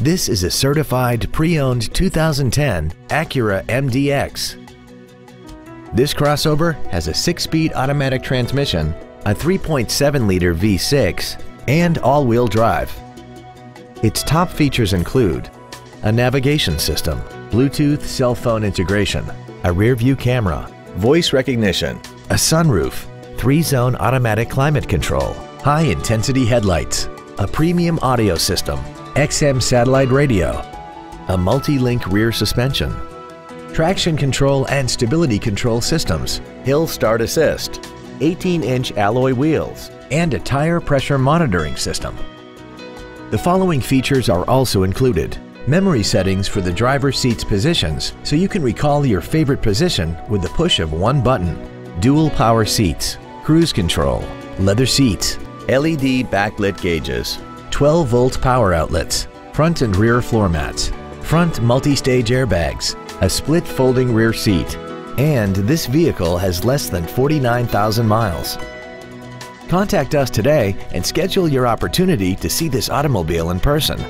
This is a certified pre-owned 2010 Acura MDX. This crossover has a 6-speed automatic transmission, a 3.7-liter V6, and all-wheel drive. Its top features include a navigation system, Bluetooth cell phone integration, a rear-view camera, voice recognition, a sunroof, three-zone automatic climate control, high-intensity headlights, a premium audio system, XM satellite radio, a multi-link rear suspension, traction control and stability control systems, hill start assist, 18-inch alloy wheels, and a tire pressure monitoring system. The following features are also included. Memory settings for the driver's seat's positions so you can recall your favorite position with the push of one button. Dual power seats, cruise control, leather seats, LED backlit gauges, 12 volt power outlets, front and rear floor mats, front multi-stage airbags, a split folding rear seat, and this vehicle has less than 49,000 miles. Contact us today and schedule your opportunity to see this automobile in person.